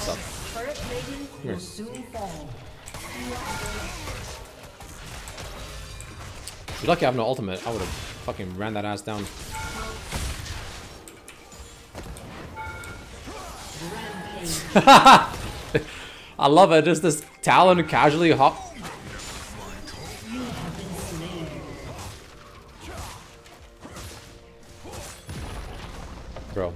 Sup? You're lucky I have no ultimate. I would have fucking ran that ass down. I love it. Just this Talon casually hop. Bro,